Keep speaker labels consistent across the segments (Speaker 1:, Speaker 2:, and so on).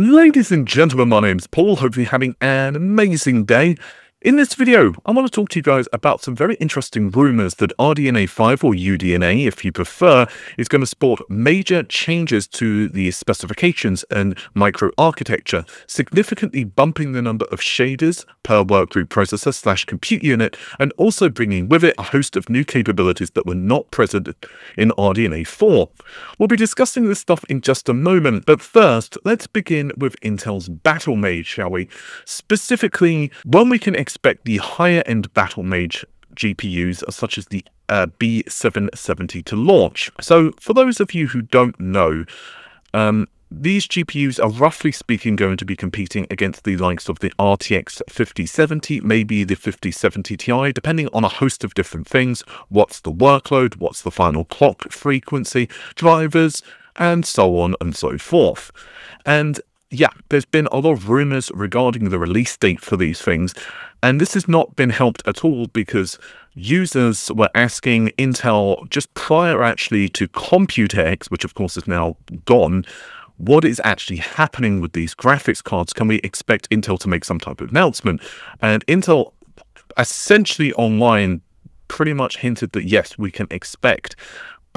Speaker 1: Ladies and gentlemen, my name's Paul. Hopefully you're having an amazing day. In this video, I want to talk to you guys about some very interesting rumours that RDNA 5 or UDNA, if you prefer, is going to support major changes to the specifications and microarchitecture, significantly bumping the number of shaders per workgroup processor slash compute unit, and also bringing with it a host of new capabilities that were not present in RDNA 4. We'll be discussing this stuff in just a moment, but first, let's begin with Intel's Battlemage, shall we? Specifically, when we can expect the higher end Battlemage GPUs such as the uh, B770 to launch. So for those of you who don't know, um, these GPUs are roughly speaking going to be competing against the likes of the RTX 5070, maybe the 5070 Ti, depending on a host of different things. What's the workload? What's the final clock frequency? Drivers? And so on and so forth. And yeah, there's been a lot of rumors regarding the release date for these things, and this has not been helped at all because users were asking Intel just prior actually to Computex, which of course is now gone, what is actually happening with these graphics cards? Can we expect Intel to make some type of announcement? And Intel essentially online pretty much hinted that yes, we can expect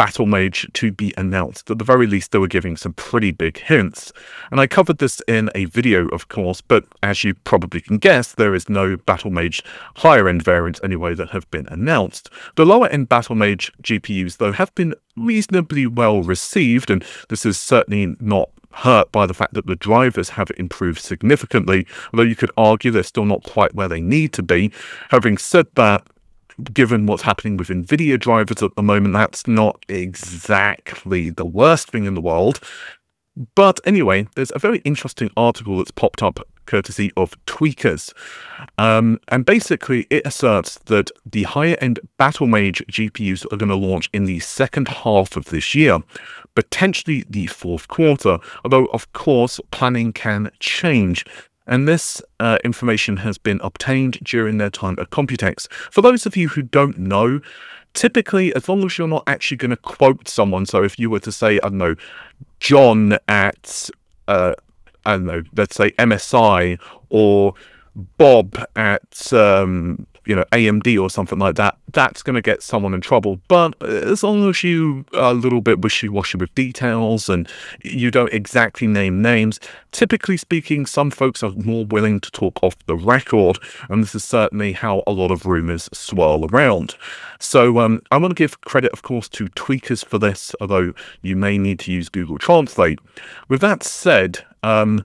Speaker 1: Battlemage to be announced. At the very least, they were giving some pretty big hints. And I covered this in a video, of course, but as you probably can guess, there is no Battlemage higher end variants anyway that have been announced. The lower end Battlemage GPUs, though, have been reasonably well received, and this is certainly not hurt by the fact that the drivers have improved significantly, although you could argue they're still not quite where they need to be. Having said that, given what's happening with NVIDIA drivers at the moment, that's not exactly the worst thing in the world. But anyway, there's a very interesting article that's popped up courtesy of Tweakers. Um, and basically, it asserts that the higher end Battlemage GPUs are going to launch in the second half of this year, potentially the fourth quarter. Although, of course, planning can change and this uh, information has been obtained during their time at Computex. For those of you who don't know, typically, as long as you're not actually going to quote someone, so if you were to say, I don't know, John at, uh, I don't know, let's say MSI, or Bob at um, you know, AMD or something like that, that's going to get someone in trouble. But as long as you are a little bit wishy-washy with details and you don't exactly name names, typically speaking, some folks are more willing to talk off the record. And this is certainly how a lot of rumors swirl around. So um, I want to give credit, of course, to tweakers for this, although you may need to use Google Translate. With that said, um,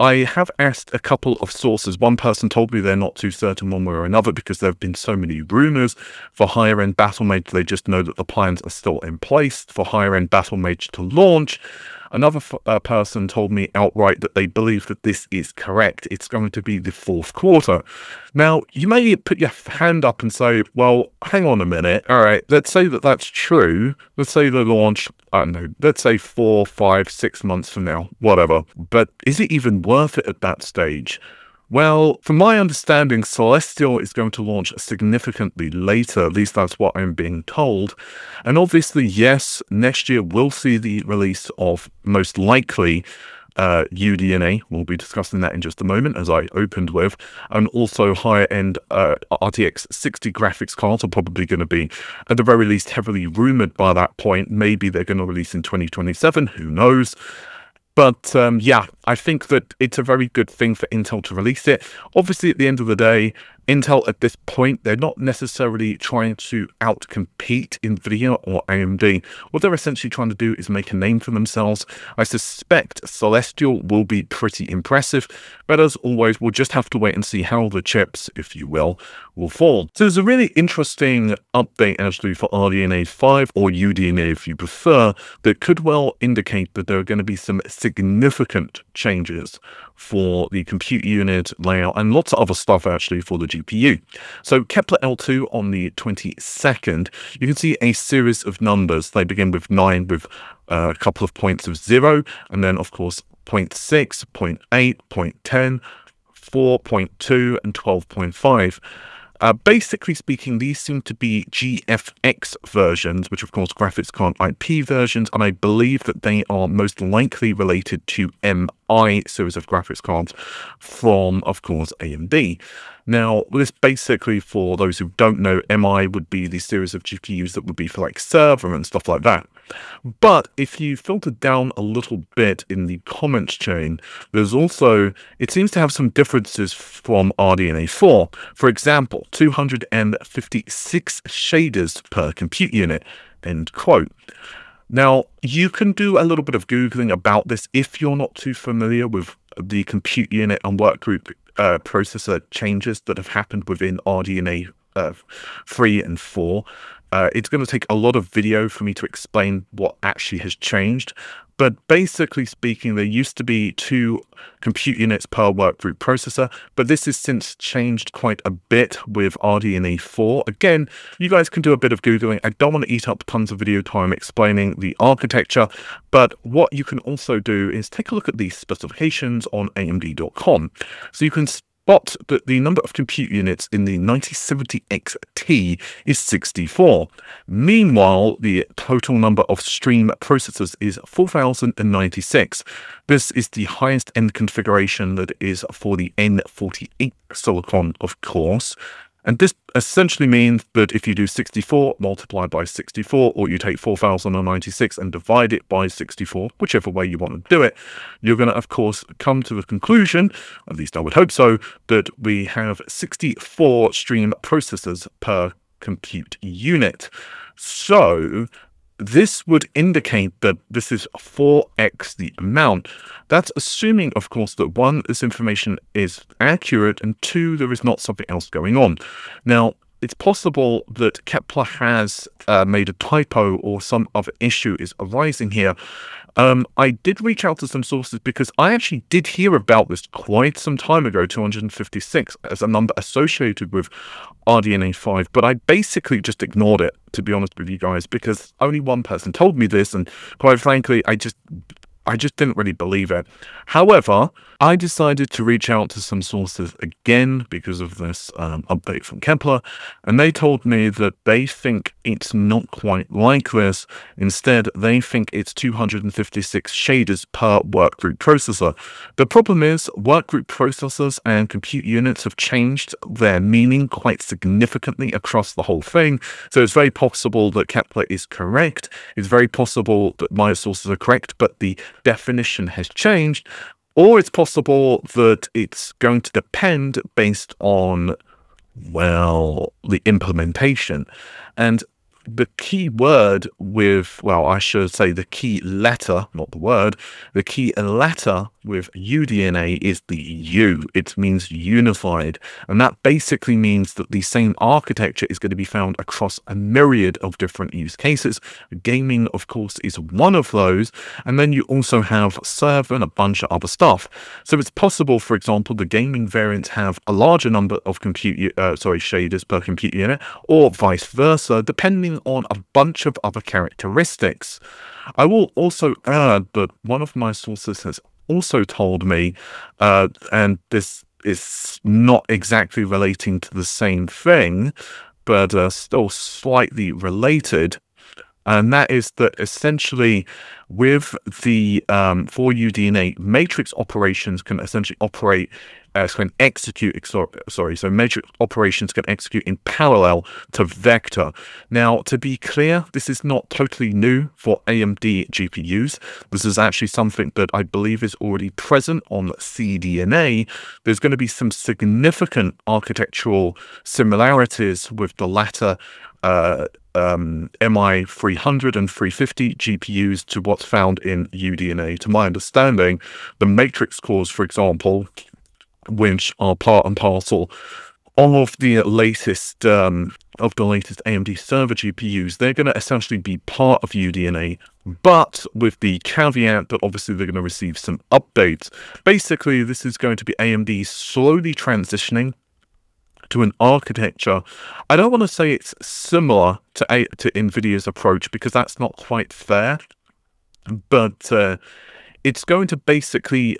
Speaker 1: I have asked a couple of sources. One person told me they're not too certain one way or another because there have been so many rumors. For higher end Battlemage, they just know that the plans are still in place for higher end Battlemage to launch. Another uh, person told me outright that they believe that this is correct. It's going to be the fourth quarter. Now, you may put your hand up and say, well, hang on a minute. All right, let's say that that's true. Let's say the launch, I don't know, let's say four, five, six months from now, whatever. But is it even worth it at that stage? Well, from my understanding, Celestial is going to launch significantly later, at least that's what I'm being told. And obviously, yes, next year we'll see the release of most likely uh, UDNA. We'll be discussing that in just a moment, as I opened with. And also higher end uh, RTX 60 graphics cards are probably going to be, at the very least, heavily rumored by that point. Maybe they're going to release in 2027, who knows. But um, yeah, I think that it's a very good thing for Intel to release it. Obviously, at the end of the day, Intel at this point, they're not necessarily trying to outcompete NVIDIA or AMD. What they're essentially trying to do is make a name for themselves. I suspect Celestial will be pretty impressive, but as always, we'll just have to wait and see how the chips, if you will, will fall. So there's a really interesting update actually for RDNA 5 or UDNA if you prefer, that could well indicate that there are going to be some significant changes for the compute unit layout and lots of other stuff actually for the GPU. So Kepler L2 on the 22nd, you can see a series of numbers. They begin with 9 with uh, a couple of points of 0 and then of course 0 0.6, 0 0.8, 0 0.10, 4.2 and 12.5. Uh, basically speaking, these seem to be GFX versions, which of course graphics card IP versions, and I believe that they are most likely related to MI series of graphics cards from, of course, AMD. Now, this basically, for those who don't know, MI would be the series of GPUs that would be for like server and stuff like that. But if you filter down a little bit in the comments chain, there's also, it seems to have some differences from RDNA 4. For example, 256 shaders per compute unit, end quote. Now, you can do a little bit of Googling about this if you're not too familiar with the compute unit and workgroup uh, processor changes that have happened within RDNA uh, 3 and 4. Uh, it's going to take a lot of video for me to explain what actually has changed. But basically speaking, there used to be two compute units per work workgroup processor, but this has since changed quite a bit with RDNA 4. Again, you guys can do a bit of Googling. I don't want to eat up tons of video time explaining the architecture, but what you can also do is take a look at the specifications on AMD.com. So you can but that the number of compute units in the 9070 XT is 64. Meanwhile, the total number of stream processors is 4096. This is the highest end configuration that is for the N48 silicon, of course. And this essentially means that if you do 64 multiplied by 64, or you take 4096 and divide it by 64, whichever way you want to do it, you're going to, of course, come to the conclusion, at least I would hope so, that we have 64 stream processors per compute unit. So this would indicate that this is 4x the amount. That's assuming, of course, that one, this information is accurate, and two, there is not something else going on. Now, it's possible that Kepler has uh, made a typo or some other issue is arising here. Um, I did reach out to some sources because I actually did hear about this quite some time ago, 256, as a number associated with RDNA 5, but I basically just ignored it, to be honest with you guys, because only one person told me this, and quite frankly, I just I just didn't really believe it. However, I decided to reach out to some sources again because of this um, update from Kepler, and they told me that they think it's not quite like this. Instead, they think it's 256 shaders per workgroup processor. The problem is, workgroup processors and compute units have changed their meaning quite significantly across the whole thing, so it's very possible that Kepler is correct. It's very possible that my sources are correct, but the definition has changed, or it's possible that it's going to depend based on, well, the implementation. And the key word with, well, I should say the key letter, not the word, the key letter with UDNA is the U. It means unified. And that basically means that the same architecture is going to be found across a myriad of different use cases. Gaming, of course, is one of those. And then you also have server and a bunch of other stuff. So it's possible, for example, the gaming variants have a larger number of compute, uh, sorry, shaders per compute unit, or vice versa, depending on a bunch of other characteristics. I will also add that one of my sources has also told me, uh, and this is not exactly relating to the same thing, but uh, still slightly related, and that is that essentially with the um, for UDNA, matrix operations can essentially operate can execute, sorry, so matrix operations can execute in parallel to vector. Now, to be clear, this is not totally new for AMD GPUs. This is actually something that I believe is already present on CDNA. There's going to be some significant architectural similarities with the latter uh, um, MI300 and 350 GPUs to what's found in UDNA. To my understanding, the matrix cores, for example, which are part and parcel of the latest um, of the latest AMD server GPUs, they're going to essentially be part of UDNA, but with the caveat that obviously they're going to receive some updates. Basically, this is going to be AMD slowly transitioning to an architecture. I don't want to say it's similar to to NVIDIA's approach because that's not quite fair, but uh, it's going to basically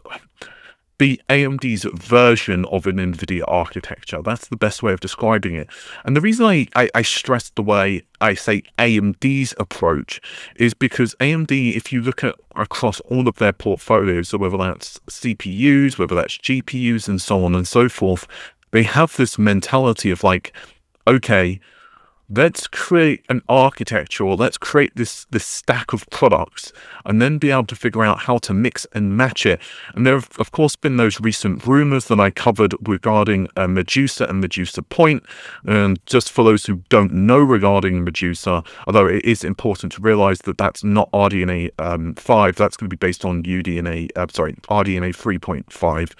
Speaker 1: be AMD's version of an NVIDIA architecture. That's the best way of describing it. And the reason I, I, I stress the way I say AMD's approach is because AMD, if you look at across all of their portfolios, so whether that's CPUs, whether that's GPUs, and so on and so forth, they have this mentality of like, okay, let's create an architecture or let's create this this stack of products and then be able to figure out how to mix and match it and there have of course been those recent rumors that i covered regarding uh, medusa and medusa Point. and just for those who don't know regarding medusa although it is important to realize that that's not rdna um, 5 that's going to be based on udna uh, sorry rdna 3.5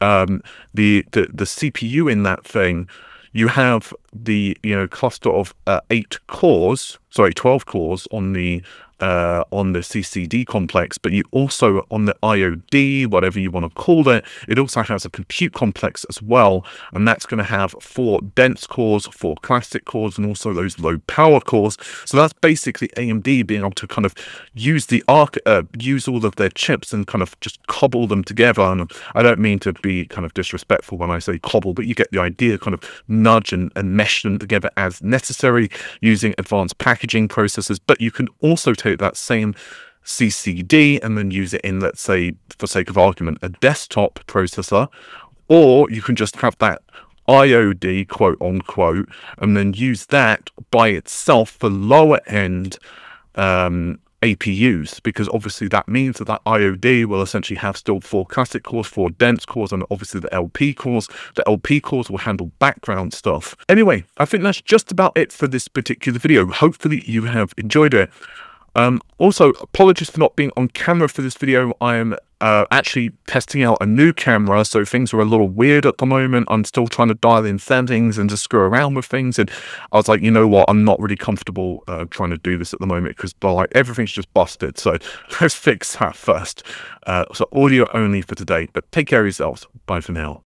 Speaker 1: um, the, the the cpu in that thing you have the you know cluster of uh, eight cores, sorry, twelve cores on the uh, on the CCD complex, but you also on the IOD, whatever you want to call it, it also has a compute complex as well, and that's going to have four dense cores, four classic cores, and also those low power cores. So that's basically AMD being able to kind of use the arc, uh, use all of their chips and kind of just cobble them together. And I don't mean to be kind of disrespectful when I say cobble, but you get the idea, kind of nudge and, and mesh them together as necessary using advanced packaging processes. But you can also take that same CCD and then use it in, let's say, for sake of argument, a desktop processor, or you can just have that IOD, quote unquote, and then use that by itself for lower end um, APUs, because obviously that means that that IOD will essentially have still four classic cores, four dense cores, and obviously the LP cores. The LP cores will handle background stuff. Anyway, I think that's just about it for this particular video. Hopefully you have enjoyed it. Um, also, apologies for not being on camera for this video. I am uh, actually testing out a new camera, so things are a little weird at the moment. I'm still trying to dial in settings and just screw around with things. And I was like, you know what? I'm not really comfortable uh, trying to do this at the moment because like everything's just busted. So let's fix that first. Uh, so audio only for today. But take care of yourselves. Bye for now.